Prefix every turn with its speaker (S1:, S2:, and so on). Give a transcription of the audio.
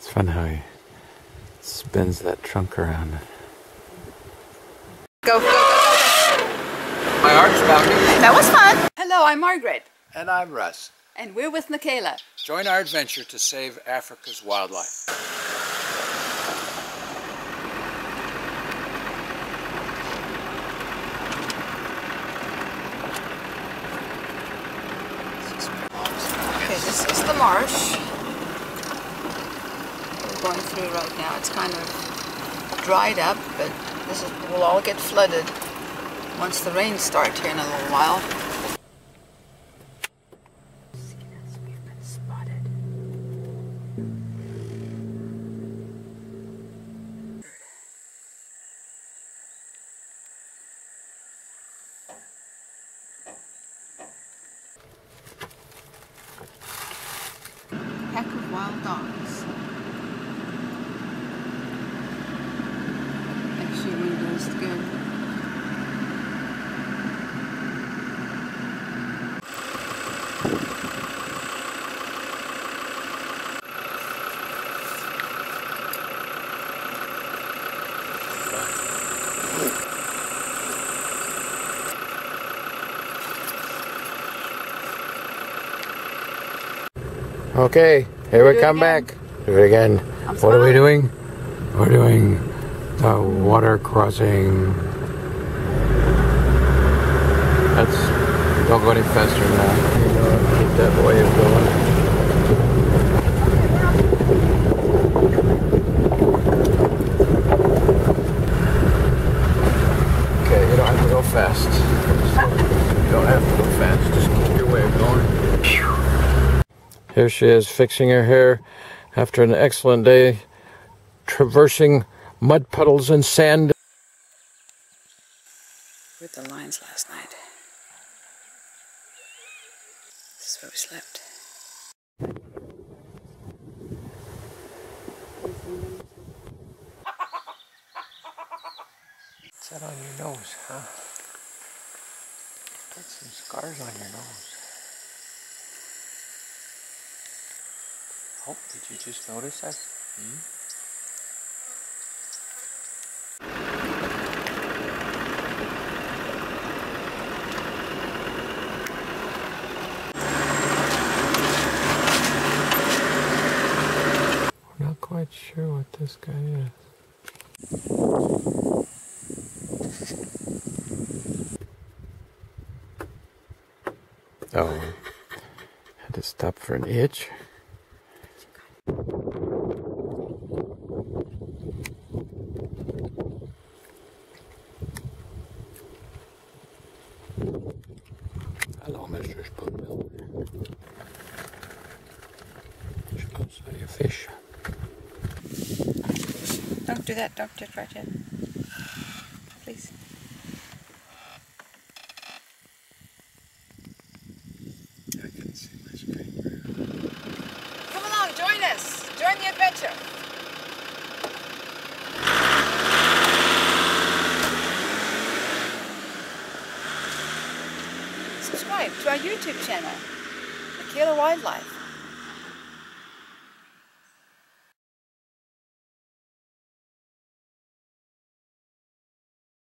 S1: It's fun how he spins that trunk around.
S2: Go, go, go, go,
S3: My art's boundary.
S2: That was fun. Hello, I'm Margrit.
S3: And I'm Russ.
S2: And we're with Nikela.
S3: Join our adventure to save Africa's wildlife.
S2: Okay, this is the marsh we're going through right now. It's kind of dried up, but this is, will all get flooded once the rains start here in a little while. Pack of wild dogs.
S1: Okay, here we
S2: it
S1: come
S2: again.
S1: back. Do it again.
S2: I'm
S1: What are we doing? We're doing the water crossing. That's don't go any faster than that. You know, keep that wave going. Okay, you don't have to go fast. You don't have to go fast. Just keep your wave going. Here she is fixing her hair after an excellent day traversing mud puddles and sand.
S2: With the lions last night. This is where we slept.
S1: What's that on your nose, huh? Scars on your nose. Oh, did you just notice that? Hmm? We're not quite sure what this guy is. Oh, had to stop for an itch. Hello, Mr. Spoonbill. Should go saw your fish.
S2: Don't do that. Don't just right yet. Please.
S1: Screen.
S2: Come along, join us. Join the adventure. Subscribe to our YouTube channel, Nikela Wildlife.